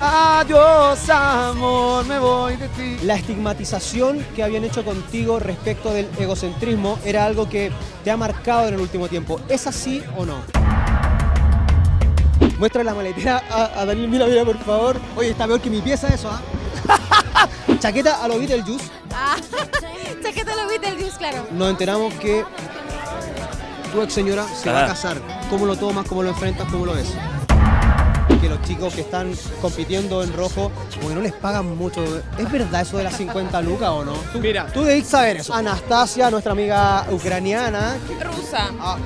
Adiós, amor, me voy de ti. La estigmatización que habían hecho contigo respecto del egocentrismo era algo que te ha marcado en el último tiempo. ¿Es así o no? Muestra la maletera a, a Daniel Mira, mira, por favor. Oye, está peor que mi pieza eso, ¿ah? Chaqueta a lo Beetlejuice. Ah, chaqueta lo Beetlejuice, claro. Nos enteramos que tu ex señora se va a casar. ¿Cómo lo tomas? ¿Cómo lo enfrentas? ¿Cómo lo ves? Que los chicos que están compitiendo en rojo, como que no les pagan mucho. ¿Es verdad eso de las 50 lucas o no? Tú, Mira. tú debes saber eso. Anastasia, nuestra amiga ucraniana. que- Rusa. ah,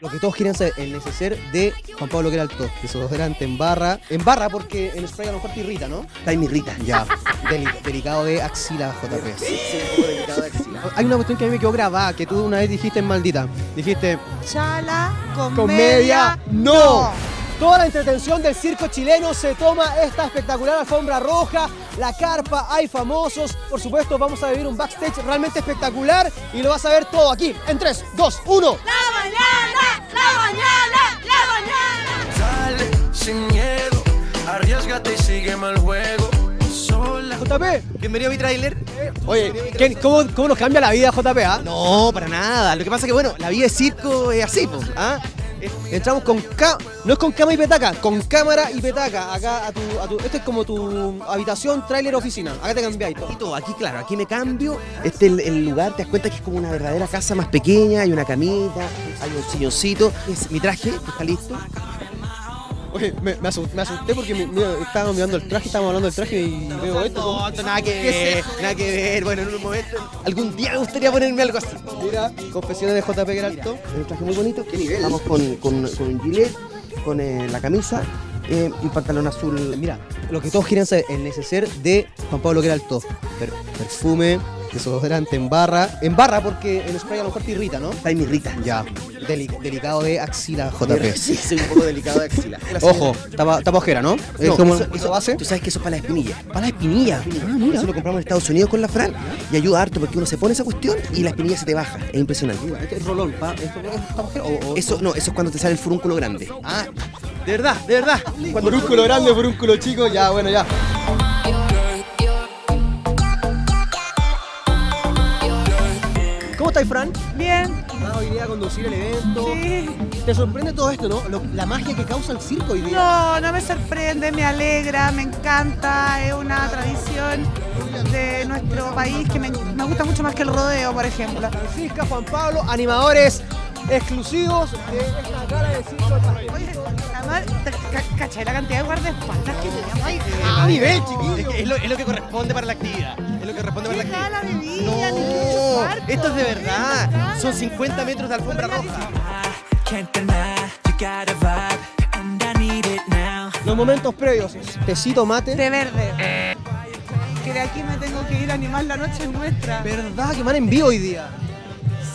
lo que todos quieren saber, el neceser de Juan Pablo Queralto. Desodorante en barra. En barra porque en spray a lo mejor te irrita, ¿no? Está en mi rita. Ya. Deli- delicado de axila, JP. Sí, un poco delicado de axila. Hay una cuestión que a mí me quedó grabada, que tú una vez dijiste en Maldita. Dijiste, Chala, comedia, comedia, no. Toda la entretención del circo chileno se toma esta espectacular alfombra roja, la carpa, hay famosos. Por supuesto, vamos a vivir un backstage realmente espectacular y lo vas a ver todo aquí en 3, 2, 1. La mañana, la mañana, la mañana. Dale, sin miedo, arriesgate y sígueme el juego. Sola. JP, Bienvenido a mi tráiler. oye, ¿qué- cómo, ¿cómo nos cambia la vida, JP? ah? No, para nada. Lo que pasa es que, bueno, la vida de circo es así. ¿ah? Entramos con ca no es con cama y petaca, con cámara y petaca. Acá a tu, a tu, esto es como tu habitación, tráiler, oficina. Acá te cambiáis todo. Aquí claro, aquí me cambio, este es el, el lugar, te das cuenta que es como una verdadera casa más pequeña, hay una camita, hay un silloncito, mi traje, está listo. Oye, me, me asusté, me asusté porque me- mira, estábamos mirando el traje, estábamos hablando del traje y veo esto. nada que ¿Qué es ver, nada que ver, bueno, en un momento, algún día me gustaría ponerme algo así. Mira, confesiones de JP Geralto. Un traje muy bonito, ¿qué nivel? Vamos con, con, con un gilet, con eh, la camisa eh, y pantalón azul. Mira, lo que todos quieren saber, el neceser de Juan Pablo Geralto. Per- perfume, desodorante en barra. En barra porque el spray a lo mejor te irrita, ¿no? Está en mi rita. Ya. Deli- delicado de axila, JP. Sí, soy un poco delicado de axila. Ojo, tapa, tapa ojera, ¿no? Es No, como eso, eso base. Tú sabes que eso es para la espinilla. Para la espinilla. Ah, mira. Eso lo compramos en Estados Unidos con la Fran y ayuda harto porque uno se pone esa cuestión y la espinilla se te baja. Es impresionante. Es rolón, pa, ¿esto es tapa o- Eso no, eso es cuando te sale el furúnculo grande. Ah, de verdad, de verdad. Cuando furúnculo grande, furúnculo chico, ya, bueno, ya. ¿Cómo estáis, Fran? Bien, Ah, hoy día a conducir el evento. sí. Te sorprende todo esto, ¿no? Lo- la magia que causa el circo hoy día. No, no me sorprende, me alegra, me encanta, es una tradición de nuestro país que me, me gusta mucho más que el rodeo, por ejemplo. Francisca, Juan Pablo, animadores exclusivos de esta gala de circo. Oye, ¿cachai la cantidad de guardaespaldas que tenemos ahí? ¡A nivel, chiquillo! Es, lo, es lo que corresponde para la actividad. Es lo que corresponde para ¡Qué la actividad. Esto es de verdad. Son 50 metros de alfombra roja. Los momentos previos, tecito mate. De verde. Que de aquí me tengo que ir a animar la noche nuestra. ¿Verdad que van en vivo hoy día?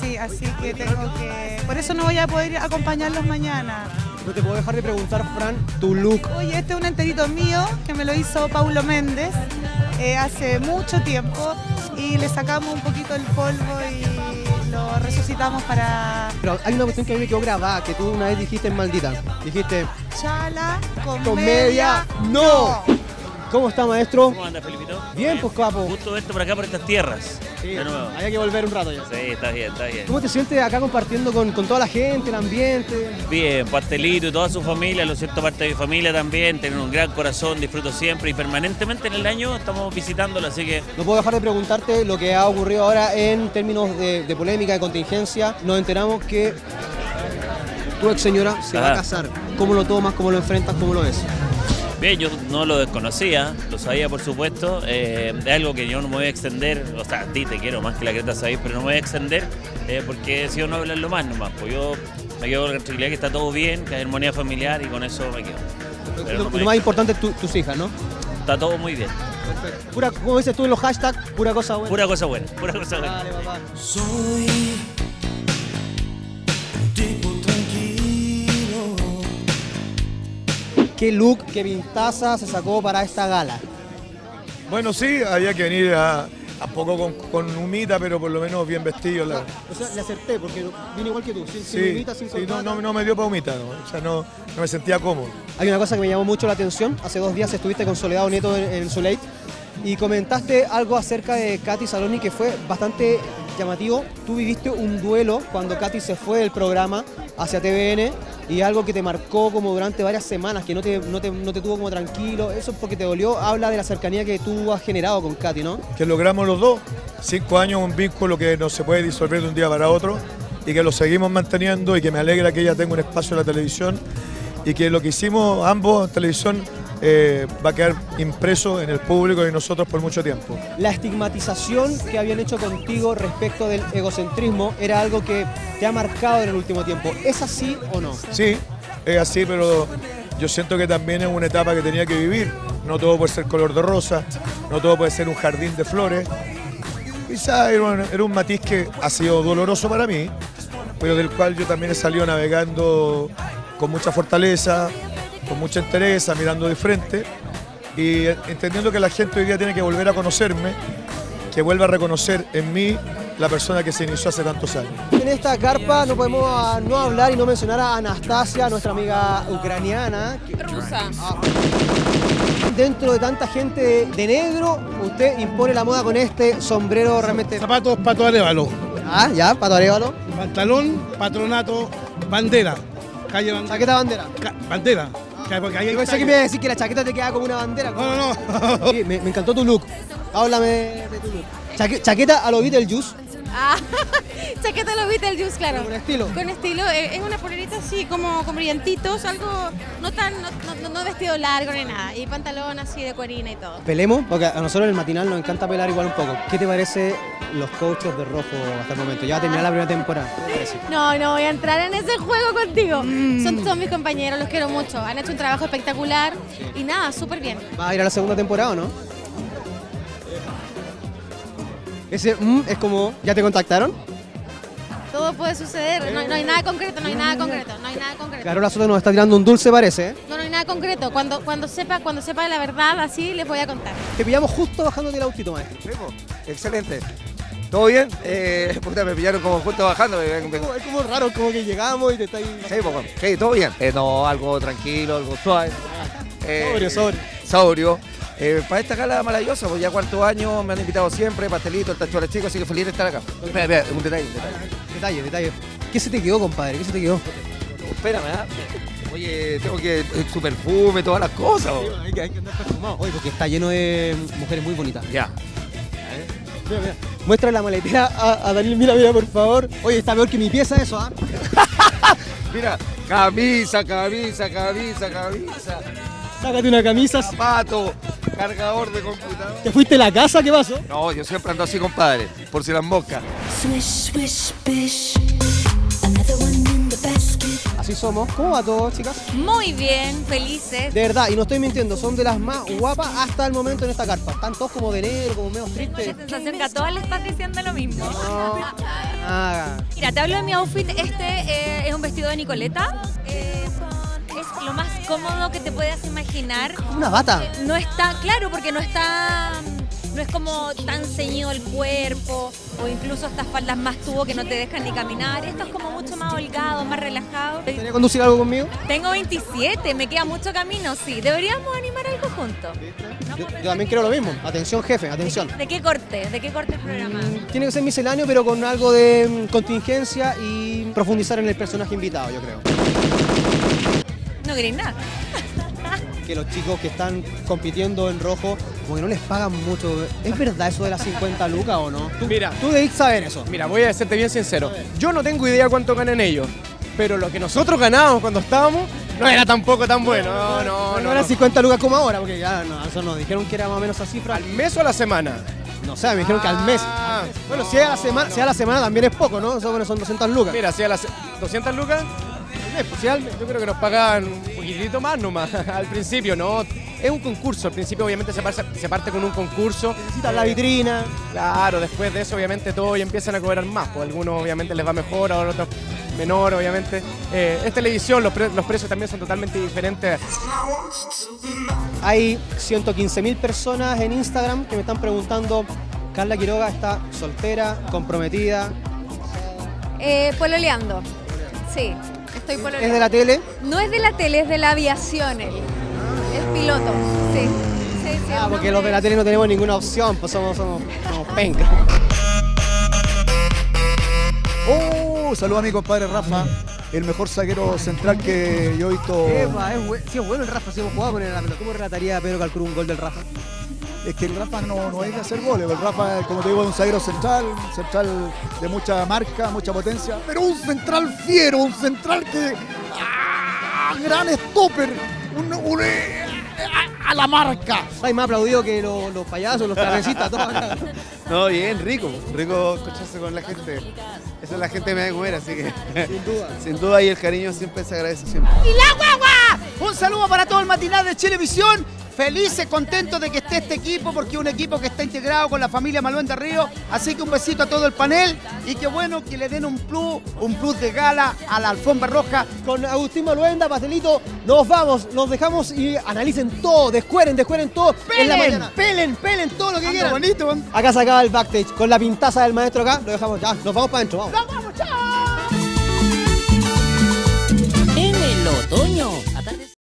Sí, así que tengo que... Por eso no voy a poder acompañarlos mañana. No te puedo dejar de preguntar, Fran, tu look. Oye, este es un enterito mío que me lo hizo Paulo Méndez eh, hace mucho tiempo y le sacamos un poquito el polvo y lo resucitamos para Pero hay una cuestión que a mí me quedó grabada, que tú una vez dijiste en Maldita. Dijiste, Chala, comedia, comedia, no. ¿Cómo está, maestro? ¿Cómo anda, Felipito? Bien, pues, capo. Gusto verte por acá, por estas tierras. Sí, de nuevo. hay que volver un rato ya. Sí, está bien, está bien. ¿Cómo te sientes acá compartiendo con, con toda la gente, el ambiente? Bien, pastelito y toda su familia, lo siento parte de mi familia también, tienen un gran corazón, disfruto siempre y permanentemente en el año estamos visitándolo, así que No puedo dejar de preguntarte lo que ha ocurrido ahora en términos de, de polémica, de contingencia. Nos enteramos que tu ex señora se va a casar. ¿Cómo lo tomas? ¿Cómo lo enfrentas? ¿Cómo lo ves? Bien, yo no lo desconocía, lo sabía por supuesto, eh, es algo que yo no me voy a extender, o sea, a ti te quiero más que la Creta sabéis, pero no me voy a extender eh, porque si yo no hablarlo más nomás, pues yo me quedo con la tranquilidad que está todo bien, que hay armonía familiar y con eso me quedo. Pero Lo, no me- lo más importante es tu- tus hijas, ¿no? Está todo muy bien. Pura, como dices tú en los hashtags, pura cosa buena. Pura cosa buena, pura cosa buena. Dale, papá. Soy ¿Qué look, qué vintaza se sacó para esta gala? Bueno, sí, había que venir a, Tampoco con, con humita, pero por lo menos bien vestido. la- O sea, le acerté porque vine igual que tú, sin, sin Sí, humita, sin sí, no, no, no me dio pa' humita, no. o sea, no, no me sentía cómodo. Hay una cosa que me llamó mucho la atención. Hace dos días estuviste con Soledad Neto en, en Soleil y comentaste algo acerca de Katy Saloni que fue bastante llamativo. Tú viviste un duelo cuando Katy se fue del programa hacia TVN y algo que te marcó como durante varias semanas, que no te, no te, no te tuvo como tranquilo. Eso porque te dolió. Habla de la cercanía que tú has generado con Katy, ¿no? Que logramos los dos. Cinco años, un vínculo que no se puede disolver de un día para otro y que lo seguimos manteniendo y que me alegra que ella tenga un espacio en la televisión y que lo que hicimos ambos en televisión eh, va a quedar impreso en el público y en nosotros por mucho tiempo. La estigmatización que habían hecho contigo respecto del egocentrismo era algo que te ha marcado en el último tiempo. ¿Es así o no? Sí, es así, pero yo siento que también es una etapa que tenía que vivir. No todo puede ser color de rosa, no todo puede ser un jardín de flores. Quizá era un, era un matiz que ha sido doloroso para mí, pero del cual yo también he salido navegando con mucha fortaleza, con mucha entereza, mirando de frente y entendiendo que la gente hoy día tiene que volver a conocerme, que vuelva a reconocer en mí la persona que se inició hace tantos años. En esta carpa no podemos ah, no hablar y no mencionar a Anastasia, nuestra amiga ucraniana. Rusa. Dentro de tanta gente de, negro, usted impone la moda con este sombrero realmente... Zapatos Pato Arevalo, Ah, ya, pato arévalo. pantalón Patronato Bandera, calle Bandera. Chaqueta bandera. Ca- bandera. Que- porque ahí hay pensé que me iba a decir que la chaqueta te quedaba como una bandera. No, no, no. Sí, me, me encantó tu look. Háblame de tu look. Chaque- chaqueta a lo Beetlejuice, Ah, chaqueta lo Beetlejuice, claro. con estilo. Con estilo, eh, es una polerita así como con brillantitos, algo no tan, no, no- no vestido largo ni nada. Y pantalón así de cuerina y todo. Pelemos, porque a nosotros en el matinal nos encanta pelar igual un poco. ¿Qué te parece los coaches de rojo hasta el momento? Ya va a terminar la primera temporada. ¿Qué te parece? No, no voy a entrar en ese juego contigo. Son, son mis compañeros, los quiero mucho. Han hecho un trabajo espectacular y nada, súper bien. ¿Vas a ir a la segunda temporada o no? Ese mm, es como, ¿ya te contactaron? Todo puede suceder. No, no hay nada concreto, no hay nada concreto, no hay nada concreto. Carola Soto nos está tirando un dulce, parece. ¿eh? No, no hay nada concreto. Cuando, cuando sepa, cuando sepa la verdad, así les voy a contar. Te pillamos justo bajándote el autito, maestro. Excelente. ¿Todo bien? Eh, puta, me pillaron como justo bajando. me- me- Es como, es como raro, como que llegamos y te estáis... Sí, po, bueno. Sí, todo bien. Eh, no, algo tranquilo, algo suave. Eh, Sobrio, sobrio. Sobrio. Eh, para esta gala maravillosa, pues ya cuarto año me han invitado siempre, pastelito, el tachuela chico, así que feliz de estar acá. Espera, espera, un detalle, un detalle. Detalle, detalle. ¿Qué se te quedó, compadre? ¿Qué se te quedó? Espérame, ¿ah? Oye, tengo que. eh, Su perfume, todas las cosas. po. Hay que, hay que andar perfumado. Oye, porque está lleno de mujeres muy bonitas. Ya. Mira, mira. Muestra la maletera a, a Daniel. Mira, mira, por favor. Oye, está peor que mi pieza eso, ¿ah? Mira, camisa, camisa, camisa, camisa, Sácate una camisa. zapato, cargador de computador. ¿Te fuiste a la casa? ¿Qué pasó? No, yo siempre ando así, compadre, por si las moscas. Así somos. ¿Cómo va todo, chicas? Muy bien, felices. De verdad, y no estoy mintiendo, son de las más guapas hasta el momento en esta carpa. Están todos como de negro, como medio tristes. sensación que a todas le estás diciendo lo mismo. No. Ah, Mira, te hablo de mi outfit. Este eh, es un vestido de Nicoleta. Eh, es lo más cómodo que te puedas imaginar. una bata. No está, claro, porque no está, no es como tan ceñido el cuerpo o incluso estas faldas más tubo que no te dejan ni caminar. Esto es como mucho más holgado, más relajado. ¿Te gustaría conducir algo conmigo? Tengo 27, me queda mucho camino, sí. Deberíamos animar algo juntos. Yo, yo también quiero lo mismo. Atención, jefe, atención. ¿De qué corte? ¿De qué corte el programa? Mm, Tiene que ser misceláneo, pero con algo de mm, contingencia y profundizar en el personaje invitado, yo creo. No queréis nada. Que los chicos que están compitiendo en rojo, como que no les pagan mucho. ¿Es verdad eso de las 50 lucas o no? Tú, Mira. tú debes saber eso. Mira, voy a serte bien sincero. Yo no tengo idea cuánto ganan ellos, pero lo que nosotros ganábamos cuando estábamos no era tampoco tan bueno. No, no, No, no. eran 50 lucas como ahora, porque ya no, eso nos dijeron que era más o menos esa cifra. ¿Al mes o a la semana? No sé, me dijeron que al mes. Ah, Bueno, si es a la semana, si a la semana también es poco, ¿no? Eso, bueno, son 200 lucas. Mira, si a las 200 lucas, Al mes, pues, yo creo que nos pagaban un poquitito más nomás al principio, ¿no? Es un concurso, al principio obviamente se parte, se parte con un concurso. Necesitas la vitrina. Claro, después de eso obviamente todos empiezan a cobrar más, pues algunos obviamente les va mejor, a otros menor obviamente. Eh, es televisión, los, pre- los precios también son totalmente diferentes. Hay 115 mil personas en Instagram que me están preguntando Carla Quiroga está soltera, comprometida. Eh, pololeando. Sí, estoy pololeando. ¿Es de la tele? No es de la tele, es de la aviación él. Es piloto, sí. Sí, sí, Ah, porque los de la tele no tenemos ninguna opción, pues somos, somos, somos pencas. Oh, saludo a mi compadre Rafa, el mejor zaguero central que yo he visto. Epa, es, sí, es bueno el Rafa, sí hemos jugado con él en la pelota. ¿Cómo relataría Pedro Calcuro un gol del Rafa? Es que el Rafa no, no es de hacer goles, el Rafa, como te digo, es un zaguero central, un central de mucha marca, mucha potencia, pero un central fiero, un central que. ¡Ah! Gran stopper, un, un- eh, a, a la marca. Hay más aplaudido que los, los payasos, los cabecitas, todos acá. No, bien, rico. Rico escucharse con la gente. Esa es la gente que me da de comer, así que. Sin duda. Sin duda, y el cariño siempre se agradece siempre. ¡Y la guagua! Un saludo para todo el matinal de Chilevisión. Felices, contentos de que esté este equipo, porque es un equipo que está integrado con la familia Maluenda Río. Así que un besito a todo el panel y qué bueno que le den un plus, un plus de gala a la alfombra roja. Con Agustín Maluenda, Pastelito, nos vamos, nos dejamos y analicen todo, descueren, descueren todo la Pelen. Pelen, pelen todo lo que Anda quieran. bonito. Acá se acaba el backstage, con la pintaza del maestro acá, lo dejamos ya, nos vamos para adentro. ¡Vamos!